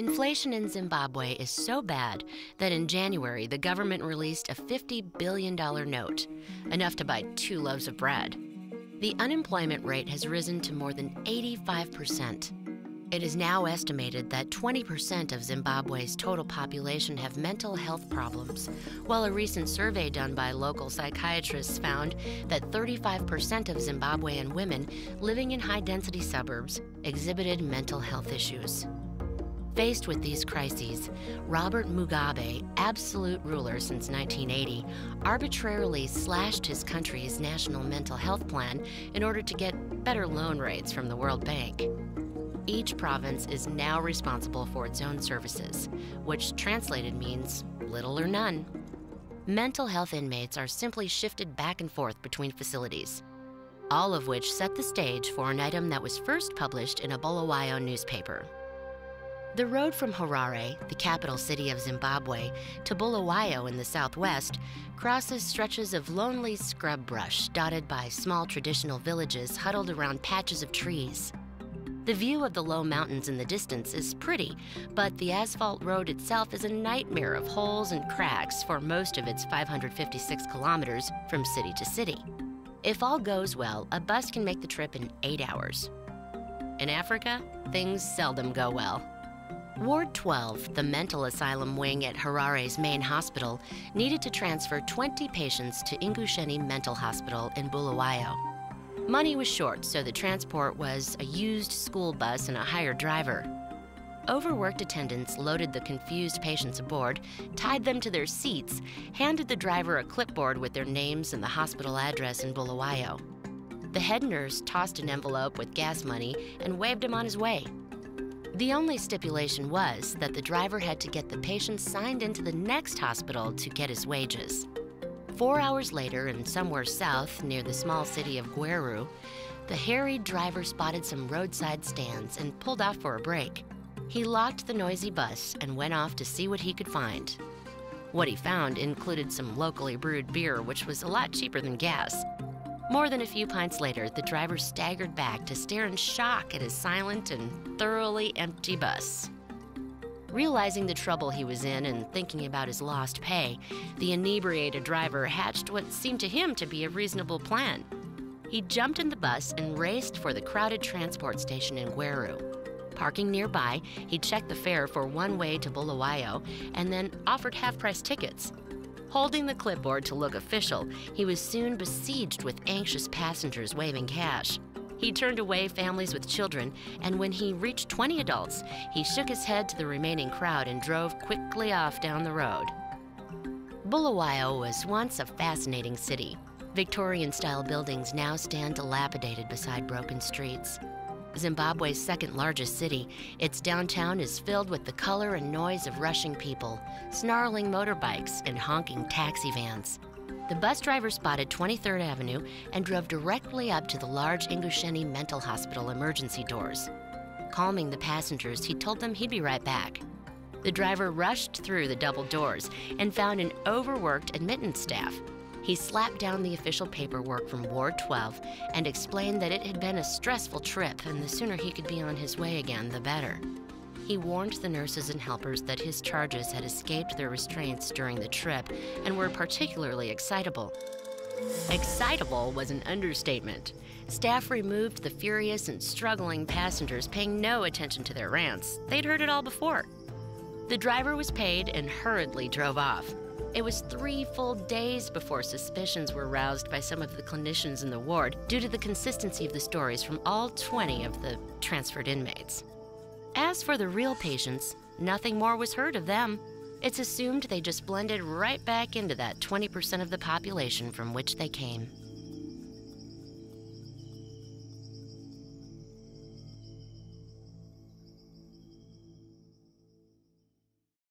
Inflation in Zimbabwe is so bad that in January the government released a $50 billion note, enough to buy two loaves of bread. The unemployment rate has risen to more than 85%. It is now estimated that 20% of Zimbabwe's total population have mental health problems, while a recent survey done by local psychiatrists found that 35% of Zimbabwean women living in high density suburbs exhibited mental health issues. Faced with these crises, Robert Mugabe, absolute ruler since 1980, arbitrarily slashed his country's national mental health plan in order to get better loan rates from the World Bank. Each province is now responsible for its own services, which translated means little or none. Mental health inmates are simply shifted back and forth between facilities, all of which set the stage for an item that was first published in a Bulawayo newspaper. The road from Harare, the capital city of Zimbabwe, to Bulawayo in the southwest crosses stretches of lonely scrub brush dotted by small traditional villages huddled around patches of trees. The view of the low mountains in the distance is pretty, but the asphalt road itself is a nightmare of holes and cracks for most of its 556 kilometers from city to city. If all goes well, a bus can make the trip in eight hours. In Africa, things seldom go well. Ward 12, the mental asylum wing at Harare's main hospital, needed to transfer 20 patients to Ingutsheni Mental Hospital in Bulawayo. Money was short, so the transport was a used school bus and a hired driver. Overworked attendants loaded the confused patients aboard, tied them to their seats, handed the driver a clipboard with their names and the hospital address in Bulawayo. The head nurse tossed an envelope with gas money and waved him on his way. The only stipulation was that the driver had to get the patient signed into the next hospital to get his wages. Four hours later, and somewhere south near the small city of Gweru, the harried driver spotted some roadside stands and pulled off for a break. He locked the noisy bus and went off to see what he could find. What he found included some locally brewed beer, which was a lot cheaper than gas. More than a few pints later, the driver staggered back to stare in shock at his silent and thoroughly empty bus. Realizing the trouble he was in and thinking about his lost pay, the inebriated driver hatched what seemed to him to be a reasonable plan. He jumped in the bus and raced for the crowded transport station in Gweru. Parking nearby, he checked the fare for one way to Bulawayo and then offered half price tickets. Holding the clipboard to look official, he was soon besieged with anxious passengers waving cash. He turned away families with children, and when he reached 20 adults, he shook his head to the remaining crowd and drove quickly off down the road. Bulawayo was once a fascinating city. Victorian style buildings now stand dilapidated beside broken streets. Zimbabwe's second largest city, its downtown is filled with the color and noise of rushing people, snarling motorbikes, and honking taxi vans. The bus driver spotted 23rd Avenue and drove directly up to the large Ingutsheni Mental Hospital emergency doors. Calming the passengers, he told them he'd be right back. The driver rushed through the double doors and found an overworked admittance staff. He slapped down the official paperwork from Ward 12 and explained that it had been a stressful trip and the sooner he could be on his way again, the better. He warned the nurses and helpers that his charges had escaped their restraints during the trip and were particularly excitable. Excitable was an understatement. Staff removed the furious and struggling passengers, paying no attention to their rants. They'd heard it all before. The driver was paid and hurriedly drove off. It was three full days before suspicions were roused by some of the clinicians in the ward due to the consistency of the stories from all 20 of the transferred inmates. As for the real patients, nothing more was heard of them. It's assumed they just blended right back into that 20% of the population from which they came.